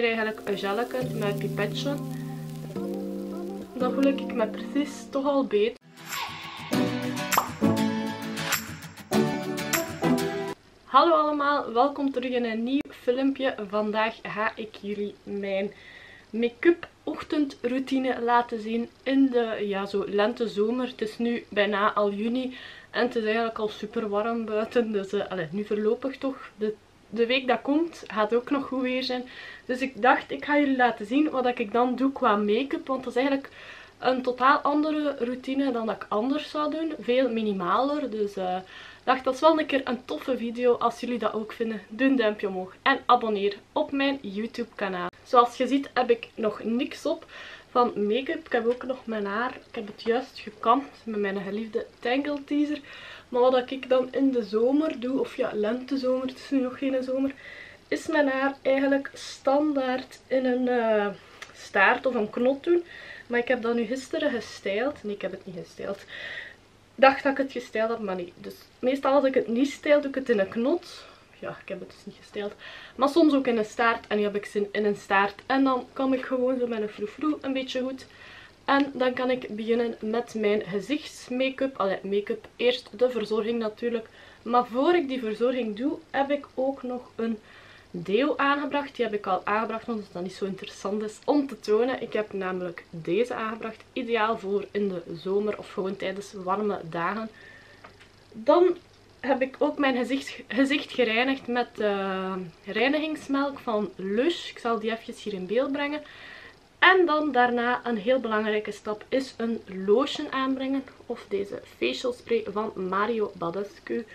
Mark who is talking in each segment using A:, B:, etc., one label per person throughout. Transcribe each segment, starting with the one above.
A: Hier eigenlijk een gelletje met pipetje. Dan voel ik me precies toch al beter. Hallo allemaal, welkom terug in een nieuw filmpje. Vandaag ga ik jullie mijn make-up ochtendroutine laten zien in de ja, zo lente-zomer. Het is nu bijna al juni en het is eigenlijk al super warm buiten. Dus uh, allez, nu voorlopig toch. De, de week dat komt gaat ook nog goed weer zijn. Dus ik dacht, ik ga jullie laten zien wat ik dan doe qua make-up. Want dat is eigenlijk een totaal andere routine dan dat ik anders zou doen. Veel minimaler. Dus uh, dacht, dat is wel een keer een toffe video. Als jullie dat ook vinden, doe een duimpje omhoog. En abonneer op mijn YouTube kanaal. Zoals je ziet heb ik nog niks op van make-up. Ik heb ook nog mijn haar. Ik heb het juist gekamd met mijn geliefde Tangle Teaser. Maar wat ik dan in de zomer doe, of ja, lentezomer, het is nu nog geen zomer, is mijn haar eigenlijk standaard in een uh, staart of een knot doen. Maar ik heb dat nu gisteren gestyled. Nee, ik heb het niet gestyled. Ik dacht dat ik het gestyled had, maar niet. Dus meestal als ik het niet stijl, doe ik het in een knot. Ja, ik heb het dus niet gestyled. Maar soms ook in een staart. En nu heb ik zin in een staart. En dan kom ik gewoon zo met een froufrou een beetje goed. En dan kan ik beginnen met mijn gezichtsmake-up. Allee, make-up. Eerst de verzorging natuurlijk. Maar voor ik die verzorging doe, heb ik ook nog een deo aangebracht. Die heb ik al aangebracht, omdat het dan niet zo interessant is om te tonen. Ik heb namelijk deze aangebracht. Ideaal voor in de zomer of gewoon tijdens warme dagen. Dan heb ik ook mijn gezicht, gezicht gereinigd met uh, reinigingsmelk van Lush. Ik zal die even hier in beeld brengen. En dan daarna een heel belangrijke stap is een lotion aanbrengen. Of deze facial spray van Mario Badescu.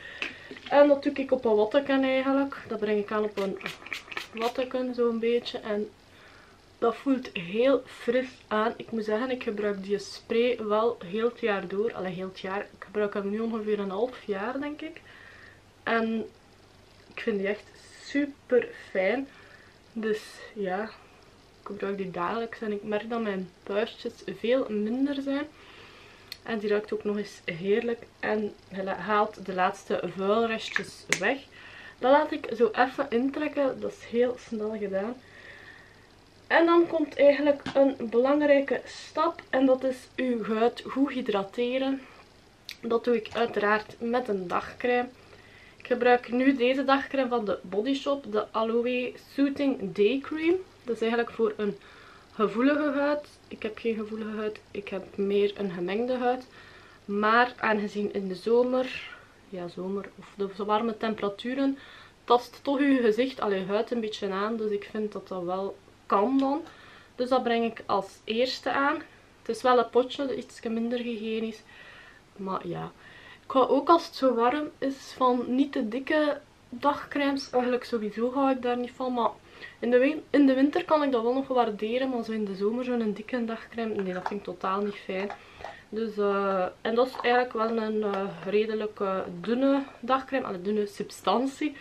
A: En dat doe ik op een watteken eigenlijk. Dat breng ik aan op een watteken zo'n beetje. En dat voelt heel fris aan. Ik moet zeggen, ik gebruik die spray wel heel het jaar door. Allee, heel het jaar. Ik gebruik hem nu ongeveer een half jaar, denk ik. En ik vind die echt super fijn. Dus ja, gebruik die dagelijks. En ik merk dat mijn puistjes veel minder zijn. En die ruikt ook nog eens heerlijk. En haalt de laatste vuilrestjes weg. Dat laat ik zo even intrekken. Dat is heel snel gedaan. En dan komt eigenlijk een belangrijke stap. En dat is uw huid goed hydrateren. Dat doe ik uiteraard met een dagcrème. Ik gebruik nu deze dagcrème van de Body Shop. De Aloe Soothing Day Cream. Dat is eigenlijk voor een gevoelige huid. Ik heb geen gevoelige huid. Ik heb meer een gemengde huid. Maar aangezien in de zomer, ja zomer of de warme temperaturen, tast toch uw gezicht, al je huid een beetje aan. Dus ik vind dat dat wel kan dan. Dus dat breng ik als eerste aan. Het is wel een potje, iets minder hygiënisch. Maar ja. Ik hou ook als het zo warm is van niet te dikke dagcremes. Eigenlijk sowieso hou ik daar niet van. Maar in de, in de winter kan ik dat wel nog waarderen. Maar zo in de zomer zo'n dikke dagcreme. Nee, dat vind ik totaal niet fijn. Dus, uh, en dat is eigenlijk wel een uh, redelijk uh, dunne dagcreme. Een dunne substantie.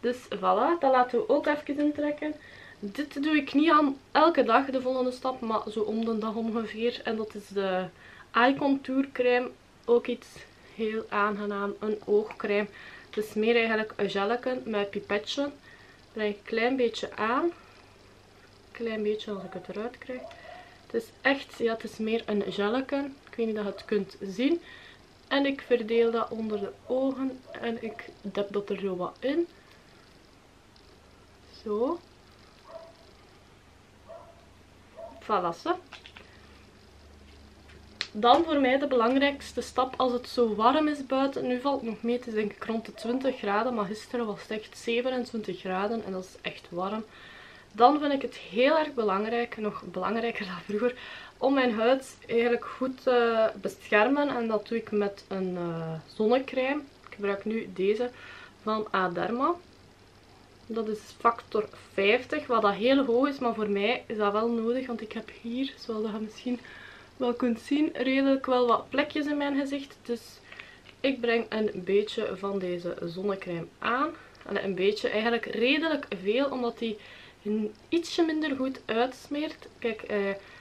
A: Dus voilà, dat laten we ook even intrekken. Dit doe ik niet aan elke dag, de volgende stap, maar zo om de dag ongeveer. En dat is de Eye Contour Crème. Ook iets heel aangenaam, een oogcrème. Het is meer eigenlijk een gelletje met pipetje. Breng een klein beetje aan. Klein beetje als ik het eruit krijg. Het is echt, ja het is meer een gelletje. Ik weet niet of je het kunt zien. En ik verdeel dat onder de ogen en ik dep dat er zo wat in. Zo. Voilà. Dan voor mij de belangrijkste stap als het zo warm is buiten. Nu valt het nog mee, het is rond de 20 graden. Maar gisteren was het echt 27 graden en dat is echt warm. Dan vind ik het heel erg belangrijk, nog belangrijker dan vroeger, om mijn huid eigenlijk goed te beschermen. En dat doe ik met een uh, zonnecrème. Ik gebruik nu deze van Aderma. Dat is factor 50, wat dat heel hoog is, maar voor mij is dat wel nodig. Want ik heb hier, zoals je misschien wel kunt zien, redelijk wel wat plekjes in mijn gezicht. Dus ik breng een beetje van deze zonnecrème aan. En een beetje, eigenlijk redelijk veel, omdat die ietsje minder goed uitsmeert. Kijk, eh,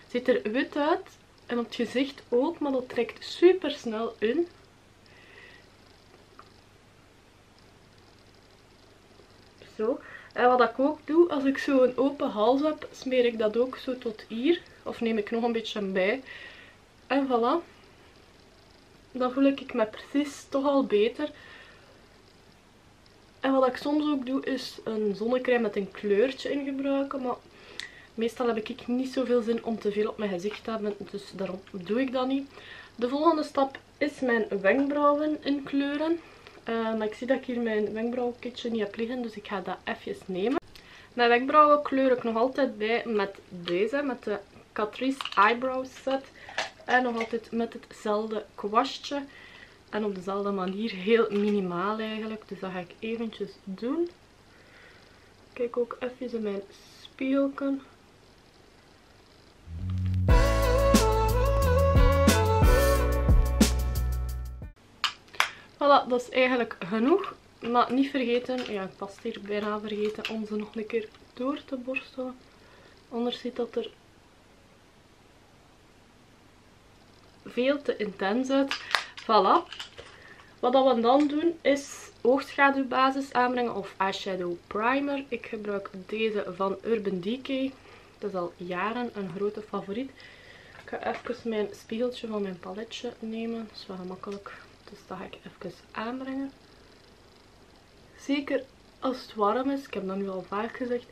A: ziet er wit uit. En op het gezicht ook, maar dat trekt super snel in. Zo. En wat ik ook doe, als ik zo een open hals heb, smeer ik dat ook zo tot hier. Of neem ik nog een beetje bij. En voilà. Dan voel ik me precies toch al beter. En wat ik soms ook doe, is een zonnecrème met een kleurtje in gebruiken. Maar meestal heb ik niet zoveel zin om te veel op mijn gezicht te hebben. Dus daarom doe ik dat niet. De volgende stap is mijn wenkbrauwen inkleuren. Uh, maar ik zie dat ik hier mijn wenkbrauwkitje niet heb liggen. Dus ik ga dat even nemen. Mijn wenkbrauwen kleur ik nog altijd bij met deze. Met de Catrice Eyebrow Set. En nog altijd met hetzelfde kwastje. En op dezelfde manier heel minimaal eigenlijk. Dus dat ga ik eventjes doen. Kijk ook even in mijn spiegelken. Voilà, dat is eigenlijk genoeg. Maar niet vergeten, ja ik was hier bijna vergeten om ze nog een keer door te borstelen. Anders ziet dat er veel te intens uit. Voilà. Wat we dan doen is oogschaduwbasis aanbrengen of eyeshadow primer. Ik gebruik deze van Urban Decay. Dat is al jaren een grote favoriet. Ik ga even mijn spiegeltje van mijn paletje nemen. Dat is wel gemakkelijk. Dus dat ga ik even aanbrengen. Zeker als het warm is, ik heb dat nu al vaak gezegd,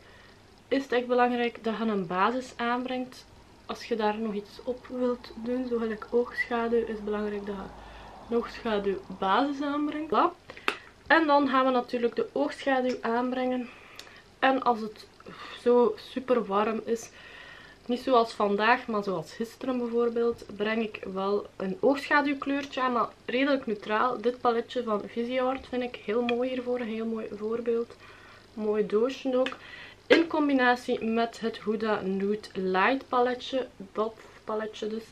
A: is het echt belangrijk dat je een basis aanbrengt. Als je daar nog iets op wilt doen, zo gelijk oogschaduw, is belangrijk dat je oogschaduw basis aanbrengt. En dan gaan we natuurlijk de oogschaduw aanbrengen. En als het zo super warm is, niet zoals vandaag, maar zoals gisteren bijvoorbeeld, breng ik wel een oogschaduwkleurtje aan, maar redelijk neutraal. Dit paletje van Visioart vind ik heel mooi hiervoor, een heel mooi voorbeeld. mooi doosje ook. In combinatie met het Huda Nude Light paletje, dat paletje dus.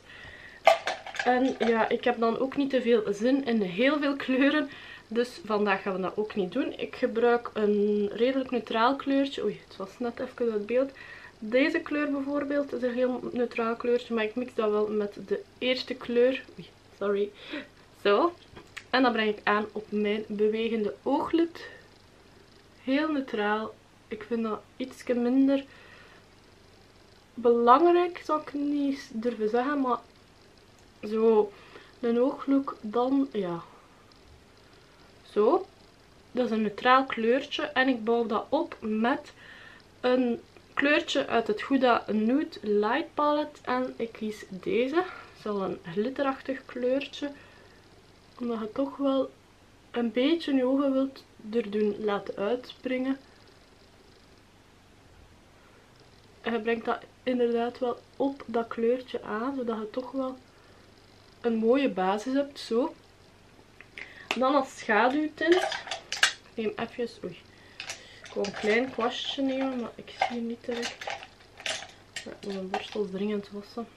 A: En ja, ik heb dan ook niet te veel zin in heel veel kleuren. Dus vandaag gaan we dat ook niet doen. Ik gebruik een redelijk neutraal kleurtje. Oei, het was net even uit beeld. Deze kleur bijvoorbeeld is een heel neutraal kleurtje, maar ik mix dat wel met de eerste kleur. Oei, sorry. Zo. En dan breng ik aan op mijn bewegende ooglid. Heel neutraal. Ik vind dat iets minder belangrijk, zou ik niet durven zeggen, maar zo een ooglook dan, ja. Zo. Dat is een neutraal kleurtje en ik bouw dat op met een kleurtje uit het Huda Nude Light Palette. En ik kies deze. Het is al een glitterachtig kleurtje. Omdat je toch wel een beetje je ogen wilt er doen laten uitspringen. En je brengt dat inderdaad wel op dat kleurtje aan. Zodat je toch wel een mooie basis hebt. Zo. Dan als schaduwtint. Ik neem even... Oei een klein kwastje nemen, maar ik zie niet. Ja, ik moet mijn borstels dringend wassen.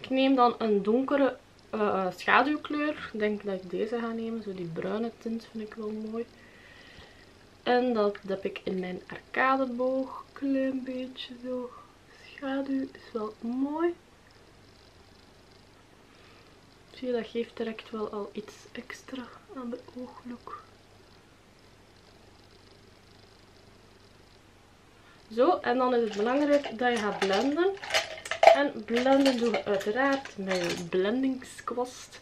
A: Ik neem dan een donkere uh, schaduwkleur. Ik denk dat ik deze ga nemen. Zo die bruine tint vind ik wel mooi. En dat heb ik in mijn arcadeboog. Klein beetje zo. Schaduw is wel mooi. Zie je, dat geeft direct wel al iets extra aan de ooglook. Zo, en dan is het belangrijk dat je gaat blenden. En blenden doe je uiteraard met je blendingskwast.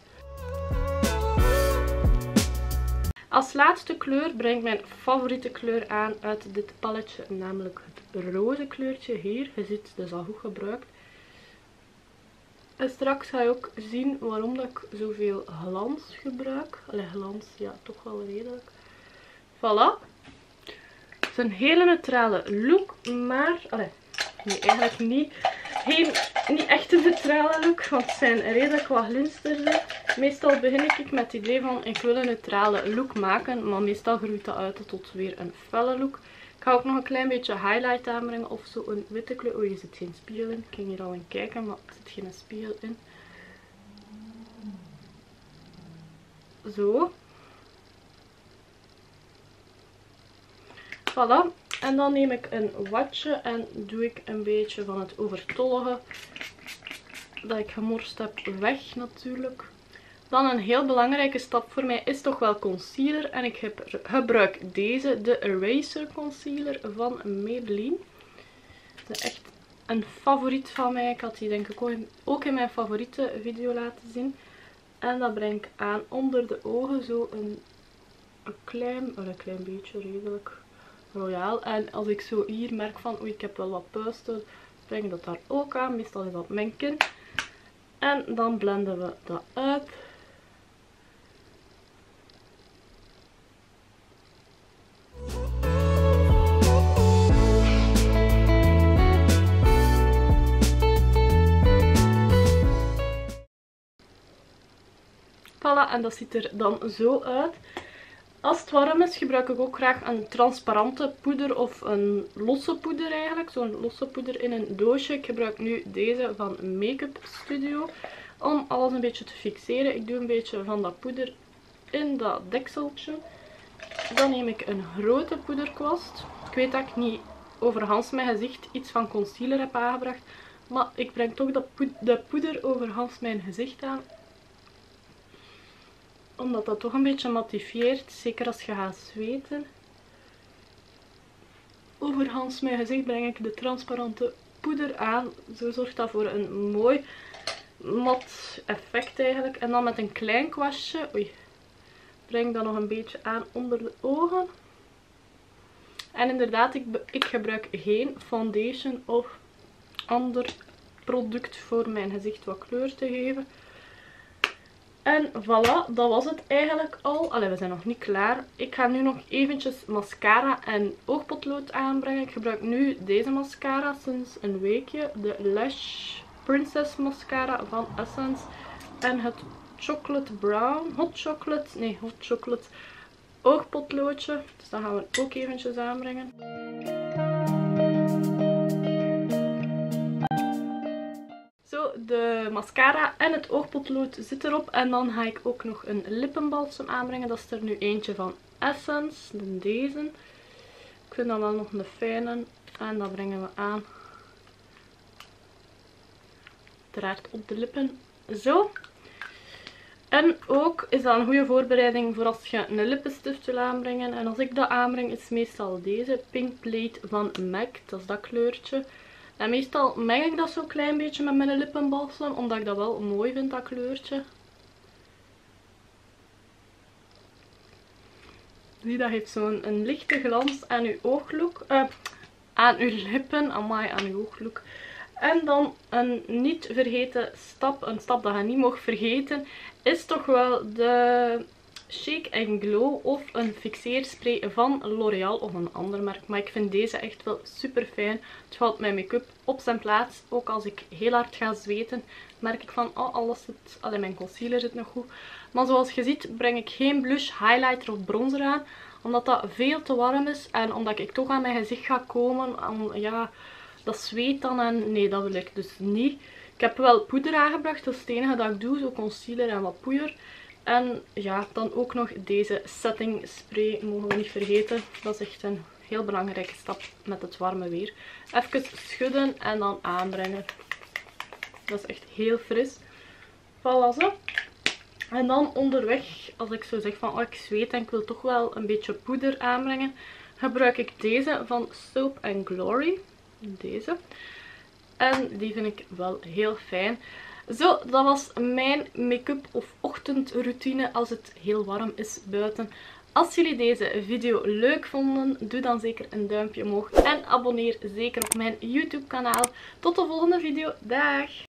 A: Als laatste kleur breng ik mijn favoriete kleur aan uit dit paletje, namelijk het roze kleurtje hier. Je ziet, dat is al goed gebruikt. En straks ga je ook zien waarom dat ik zoveel glans gebruik. Allee, glans, ja, toch wel redelijk. Voilà een hele neutrale look, maar... Nee, eigenlijk niet. Geen, niet echt een neutrale look, want het zijn redelijk wat glinsters. Meestal begin ik met het idee van ik wil een neutrale look maken, maar meestal groeit dat uit tot weer een felle look. Ik ga ook nog een klein beetje highlight aanbrengen of zo een witte kleur. Oh, hier zit geen spiegel in. Ik ging hier al in kijken, maar er zit geen spiegel in. Zo. Voilà. En dan neem ik een watje en doe ik een beetje van het overtollige dat ik gemorst heb weg natuurlijk. Dan een heel belangrijke stap voor mij is toch wel concealer. En ik gebruik deze, de Eraser Concealer van Maybelline. Dat is echt een favoriet van mij. Ik had die denk ik ook in mijn favoriete video laten zien. En dat breng ik aan onder de ogen. Zo een, een klein, een klein beetje redelijk royaal. En als ik zo hier merk van oei ik heb wel wat puisten. Breng ik dat daar ook aan. Meestal is dat mijn kin. En dan blenden we dat uit. En dat ziet er dan zo uit. Als het warm is gebruik ik ook graag een transparante poeder of een losse poeder eigenlijk. Zo'n losse poeder in een doosje. Ik gebruik nu deze van Make-up Studio om alles een beetje te fixeren. Ik doe een beetje van dat poeder in dat dekseltje. Dan neem ik een grote poederkwast. Ik weet dat ik niet overhans mijn gezicht iets van concealer heb aangebracht. Maar ik breng toch dat poeder overhans mijn gezicht aan omdat dat toch een beetje mattifieert. Zeker als je gaat zweten. Overhans mijn gezicht breng ik de transparante poeder aan. Zo zorgt dat voor een mooi mat effect eigenlijk. En dan met een klein kwastje. Oei. Breng dat nog een beetje aan onder de ogen. En inderdaad, ik, ik gebruik geen foundation of ander product voor mijn gezicht wat kleur te geven. En voilà, dat was het eigenlijk al. Allee, we zijn nog niet klaar. Ik ga nu nog eventjes mascara en oogpotlood aanbrengen. Ik gebruik nu deze mascara sinds een weekje. De Lash Princess Mascara van Essence. En het Chocolate Brown, Hot Chocolate, nee Hot Chocolate oogpotloodje. Dus dat gaan we ook eventjes aanbrengen. De mascara en het oogpotlood zit erop. En dan ga ik ook nog een lippenbalsem aanbrengen. Dat is er nu eentje van Essence. Deze. Ik vind dat wel nog een fijne. En dat brengen we aan. Uiteraard op de lippen. Zo. En ook is dat een goede voorbereiding voor als je een lippenstift wil aanbrengen. En als ik dat aanbreng is meestal deze Pink Plate van MAC. Dat is dat kleurtje. En meestal meng ik dat zo'n klein beetje met mijn lippenbalsem, omdat ik dat wel mooi vind, dat kleurtje. Zie, dat heeft zo'n lichte glans aan uw ooglook. Uh, aan uw lippen, amai, aan uw ooglook. En dan een niet vergeten stap, een stap dat je niet mag vergeten, is toch wel de Shake and Glow of een fixeerspray van L'Oreal of een ander merk. Maar ik vind deze echt wel super fijn. Het houdt mijn make-up op zijn plaats. Ook als ik heel hard ga zweten, merk ik van, oh, alles zit, alleen mijn concealer zit nog goed. Maar zoals je ziet breng ik geen blush, highlighter of bronzer aan. Omdat dat veel te warm is en omdat ik toch aan mijn gezicht ga komen. Om, ja, dat zweet dan en nee, dat wil ik dus niet. Ik heb wel poeder aangebracht, dat is het enige dat ik doe. Zo concealer en wat poeier. En ja, dan ook nog deze setting spray mogen we niet vergeten. Dat is echt een heel belangrijke stap met het warme weer. Even schudden en dan aanbrengen. Dat is echt heel fris. Voilà zo. En dan onderweg, als ik zo zeg van oh, ik zweet en ik wil toch wel een beetje poeder aanbrengen, gebruik ik deze van Soap and Glory. Deze. En die vind ik wel heel fijn. Zo, dat was mijn make-up of ochtendroutine als het heel warm is buiten. Als jullie deze video leuk vonden, doe dan zeker een duimpje omhoog en abonneer zeker op mijn YouTube kanaal. Tot de volgende video. Dag!